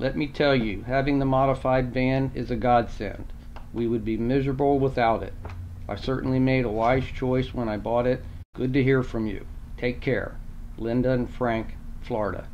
Let me tell you, having the modified van is a godsend. We would be miserable without it. I certainly made a wise choice when I bought it. Good to hear from you. Take care. Linda and Frank, Florida.